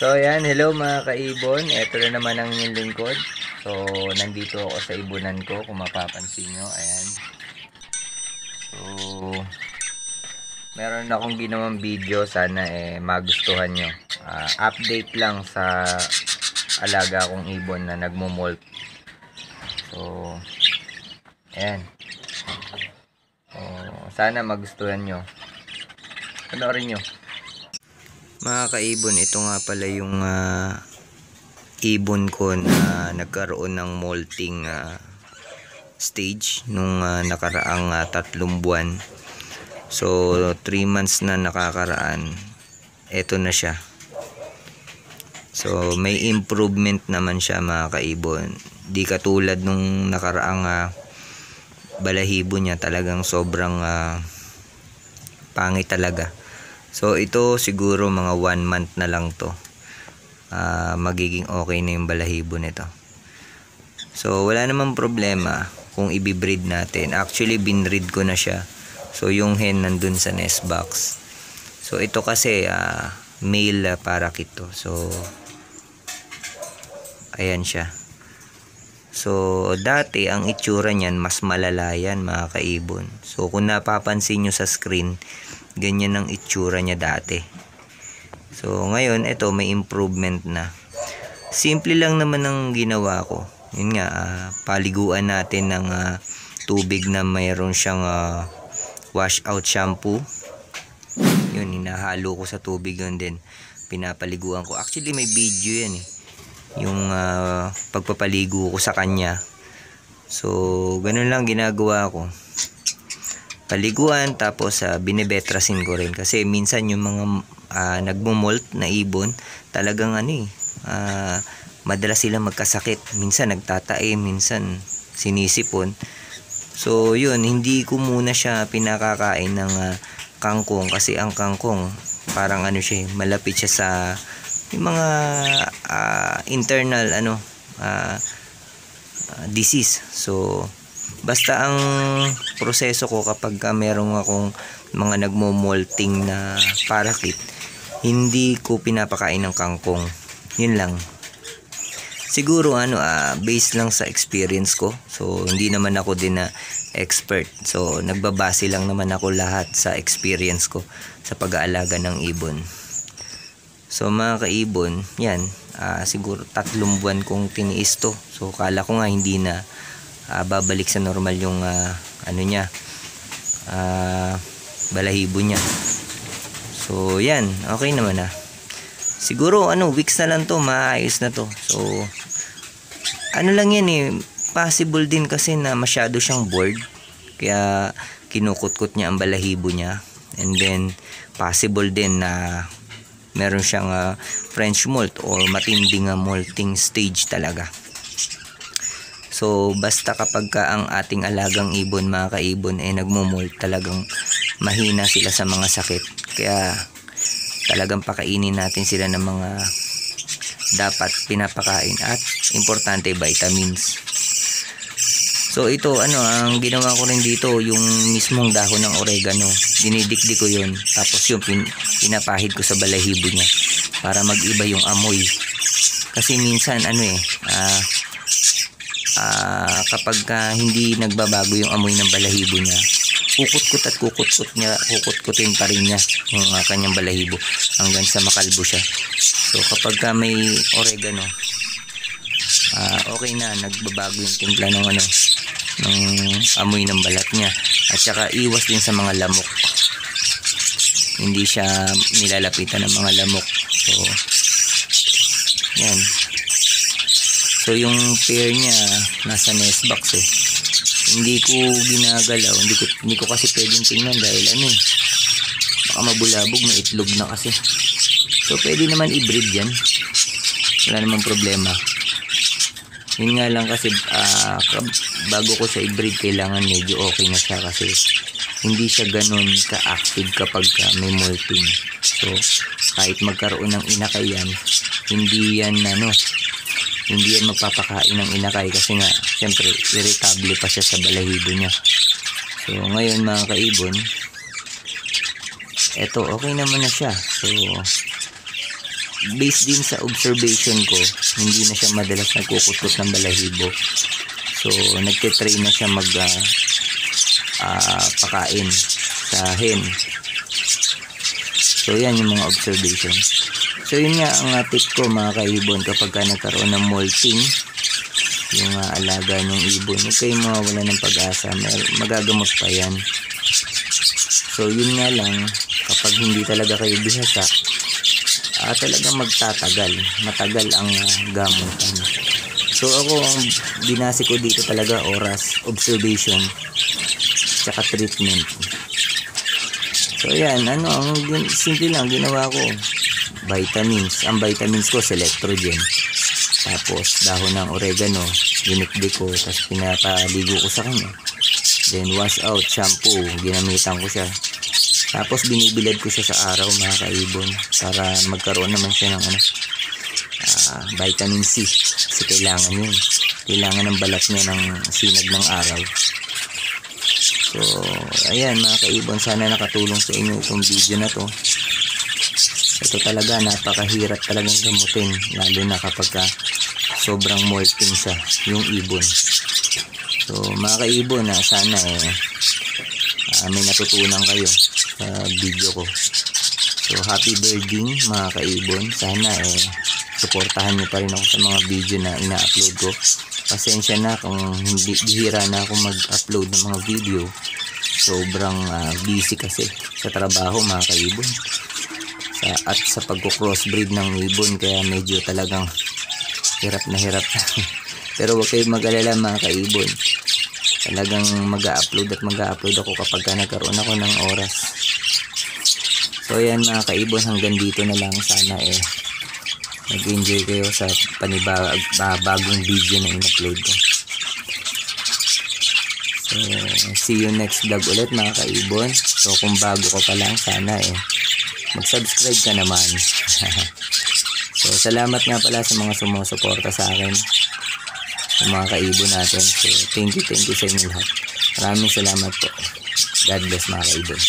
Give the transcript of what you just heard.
So ayan, hello mga kaibon. Ito na naman ang inyong lingkod. So nandito ako sa ibunan ko kung mapapansin nyo. Ayan. So meron akong ginawang video. Sana eh magustuhan nyo. Ah, update lang sa alaga kong ibon na nagmumolt. So ayan. So, sana magustuhan nyo. Panoorin nyo. Mga kaibon, ito nga pala yung ah, ibon ko na nagkaroon ng molting ah, stage nung ah, nakaraang ah, tatlong buwan. So, 3 months na nakakaraan. Ito na siya. So, may improvement naman siya mga kaibon. Di katulad nung nakaraang ah, balahibo niya talagang sobrang ah, pangit talaga. So ito siguro mga 1 month na lang to. Ah, magiging okay na yung balahibo nito. So wala namang problema kung ibibreed natin. Actually binreed ko na siya. So yung hen nandun sa nest box. So ito kasi ah, male uh, parakeet to. So ayan siya. So dati ang itsura niyan mas malala yan mga kaibon. So kung napapansin nyo sa screen, ganyan ang itsura niya dati. So ngayon ito may improvement na. Simple lang naman ang ginawa ko. Yun nga, ah, paliguan natin ng ah, tubig na mayroon siyang ah, wash out shampoo. Yun, hinahalo ko sa tubig yun din. Pinapaliguan ko. Actually may video yan eh. Yung ah, pagpapaligo ko sa kanya. So, ganun lang ginagawa ko paliguan tapos uh, binibetrasin ko rin. Kasi minsan yung mga uh, nagmumolt na ibon talagang ano eh uh, madalas sila magkasakit. Minsan nagtatae minsan sinisipon. So yun hindi ko muna siya pinakakain ng uh, kangkong. Kasi ang kangkong parang ano siya eh, malapit siya sa yung mga uh, internal ano uh, uh, disease. So Basta ang proseso ko kapag ka meron akong mga nagmo-molting na parakit, hindi ko pinapakain ng kangkong. Yun lang. Siguro ano, uh, based lang sa experience ko. So, hindi naman ako din na expert. So, nagbabase lang naman ako lahat sa experience ko sa pag-aalaga ng ibon. So, mga kaibon, yan. Uh, siguro tatlong buwan kong tiniis to. So, kala ko nga hindi na uh, babalik sa normal yung uh, ano niya uh, balahibo niya. So yan. Okay naman ah. Siguro ano weeks na lang to. Maayos na to. So ano lang yan eh. Possible din kasi na masyado siyang bored. Kaya kinukutkot niya ang balahibo niya. And then possible din na meron siyang uh, French molt or matinding uh, molting stage talaga So basta kapag ka ang ating alagang ibon mga kaibon ay eh, nagmumolt talagang mahina sila sa mga sakit. Kaya talagang pakainin natin sila ng mga dapat pinapakain at importante vitamins. So ito ano ang ginawa ko rin dito yung mismong dahon ng oregano. Dinidikdik ko yun tapos yung pin, pinapahid ko sa balahibo niya para mag-iba yung amoy. Kasi minsan ano eh ah, uh, kapag uh, hindi nagbabago yung amoy ng balahibo niya kukutkut at kukutkut niya kukutkutin pa rin niya yung uh, kanyang balahibo hanggang sa makalbo siya. So kapag uh, may oregano uh, okay na nagbabago yung timpla ng ano ng amoy ng balat niya. At saka iwas din sa mga lamok. Hindi siya nilalapitan ng mga lamok. So yan So yung pair niya nasa nest box eh. Hindi ko ginagalaw, hindi ko hindi ko kasi pwedeng tingnan dahil ano eh. Baka mabulabog, may itlog na kasi. So pwede naman i-breed yan. Wala namang problema. Yun nga lang kasi uh, bago ko siya i-breed kailangan medyo okay na siya kasi hindi siya ganun ka-active kapag ka may molting. So kahit magkaroon ng inakay yan, hindi yan ano, hindi yan magpapakain ng inakay kasi nga syempre irritable pa siya sa balahibo niya so ngayon mga kaibon eto okay naman na siya so based din sa observation ko, hindi na siya madalas nagkukutot ng balahibo. So, nagtitrain na siya mag ah, ah, pakain sa hen. So, yan yung mga observation. So, yun nga ang tip ko mga kaibon kapag ka nagkaroon ng molting yung ah, alaga ng ibon. Huwag kayong mawawala ng pag-asa. Magagamot pa yan. So, yun nga lang, kapag hindi talaga kayo bihasa, ah, talagang magtatagal. Matagal ang ah, gamutan. So, ako, ang binasi ko dito talaga oras, observation, tsaka treatment. So, yan, ano, ang simple lang, ginawa ko, vitamins. Ang vitamins ko, selectrogen. Tapos, dahon ng oregano, ginikdik ko, tapos pinapaligo ko sa kanya. Then, wash out, shampoo, ginamitan ko siya. Tapos, binibilad ko siya sa araw, mga kaibon, para magkaroon naman siya ng, ano, ah, vitamin C. Kasi kailangan yun. Kailangan ng balat niya ng sinag ng araw. So, ayan mga kaibon, sana nakatulong sa inyo itong video na to. Ito talaga, napakahirap talagang gamutin, lalo na kapag ka sobrang molting siya, yung ibon. So, mga kaibon, na sana eh, ah, may natutunan kayo sa video ko. So, happy birthday mga kaibon. Sana eh, suportahan nyo pa rin ako sa mga video na ina-upload ko. Pasensya na kung hindi bihira na ako mag-upload ng mga video. Sobrang ah, busy kasi sa trabaho mga kaibon. Sa, at sa pagko-crossbreed ng ibon kaya medyo talagang hirap na hirap. Pero huwag kayong mag-alala mga kaibon. Talagang mag-upload at mag-upload ako kapag ka nagkaroon ako ng oras. So ayan mga kaibon hanggang dito na lang sana eh nag-enjoy kayo sa panibagong video na in-upload ko. So, see you next vlog ulit mga kaibon. So, kung bago ka pa lang, sana eh, mag-subscribe ka naman. so, salamat nga pala sa mga sumusuporta sa akin. Sa mga kaibon natin. So, thank you, thank you sa inyo lahat. Maraming salamat po. God bless mga kaibon.